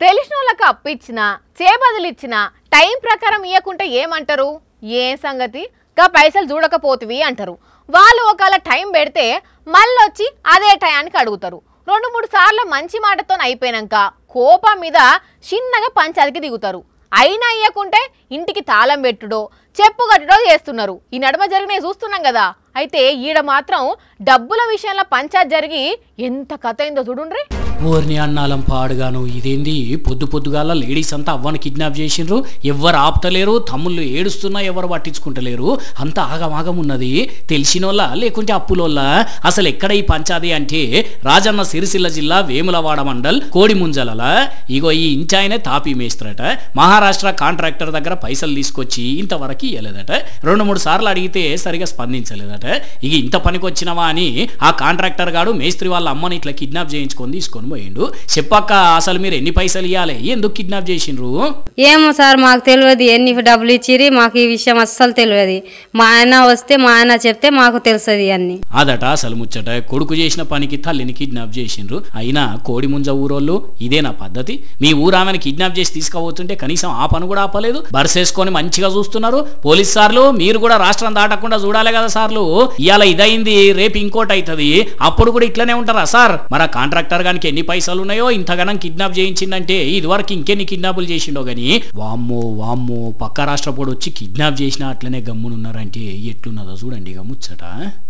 తెలిసిన వాళ్ళకి అప్పిచ్చినా చేబదులిచ్చినా టైం ప్రకారం ఇవ్వకుంటే ఏమంటారు? ఏం సంగతి? గా పైసలు చూడకపోతివి అంటారు. వాళ్ళు ఒకవేళ టైం పెడితే మళ్ళొచ్చి అదే టయానికి అడుగుతారు. రెండు మూడు సార్లు మంచి మాటతో అయిపోయినాక కోపం మీద చిన్నగా పంచాలకి దిగుతారు. అయినా ఇయ్యకుంటే ఇంటికి తాళం పెట్టుడో చెప్పు కట్టడో చేస్తున్నారు. ఈ నడుమ జరిగినవి చూస్తున్నాం కదా అయితే ఈడ మాత్రం డబ్బుల విషయంలో పంచాయత్ జరిగి ఎంత కథ అయిందో చూడుండ్రి. ఓర్ని అన్నాలం పాడుగాను. ఇదేంది? పొద్దు పొద్దుగాల లేడీస్ అంతా అవ్వని కిడ్నాప్ చేసిండ్రు. ఎవ్వరు ఆపుతలేరు. తమ్ముళ్ళు ఏడుస్తున్నా ఎవరు పట్టించుకుంటలేరు. అంత ఆగమాగం ఉన్నది తెలిసినోళ్ళ? లేకుంటే అప్పులోళ్ళ? అసలు ఎక్కడ ఈ పంచాది అంటే? రాజన్న సిరిసిల్ల జిల్లా వేములవాడ మండల్ కోడిముంజలల? ఇగో ఈ ఇంచాయనే తాపీ మేస్త్రట. మహారాష్ట్ర కాంట్రాక్టర్ దగ్గర పైసలు తీసుకొచ్చి ఇంతవరకు ఇవ్వలేదట రెండు మూడు సార్లు అడిగితే సరిగా స్పందించలేదట. ఇక ఇంత పనికి వచ్చినవా అని ఆ కాంట్రాక్టర్ గాడు మేస్త్రి వాళ్ళ అమ్మని ఇట్లా కిడ్నాప్ చేయించుకొని తీసుకొని పోయిండు. చెప్పక్క అసలు మీరు ఎన్ని పైసలు ఇవ్వాలి ఎందుకు కిడ్నాప్ చేసిండ్రు? ఏమో సార్ మాకు తెలియదు ఎన్ని డబ్బులు ఇచ్చిరి మాకు ఈ విషయం అస్సలు తెలియదు. మా ఆయన వస్తే మా ఆయన చెప్తే మాకు తెలుస్తుంది అన్ని అదట అసలు ముచ్చట. కొడుకు చేసిన పనికి తల్లిని కిడ్నాప్ చేసిండ్రు. అయినా కోడి ముంజ ఊరోళ్ళు ఇదేనా పద్ధతి. మీ ఊరామెను కిడ్నాప్ చేసి తీసుకుపోతుంటే కనీసం ఆ పని కూడా ఆపలేదు. బర్సేసుకొని మంచిగా చూస్తున్నారు. పోలీస్ సార్లు మీరు కూడా రాష్ట్రం దాటకుండా చూడాలి కదా సార్లు. ఇవాళ ఇదైంది రేపు ఇంకోటి అవుతుంది అప్పుడు కూడా ఇట్లనే ఉంటారా సార్? మన కాంట్రాక్టర్ గానికి ఎన్ని పైసలు ఉన్నాయో ఇంతగానం కిడ్నాప్ చేయించిందంటే ఇదివరకు ఇంకెన్ని కిడ్నాపులు చేసిండో గాని వామ్మో వామ్మో పక్క రాష్ట్రపోడు వచ్చి కిడ్నాప్ చేసిన అట్లనే గమ్మునున్నారంటే ఎట్లున్నదో చూడండి ఇక ముచ్చట.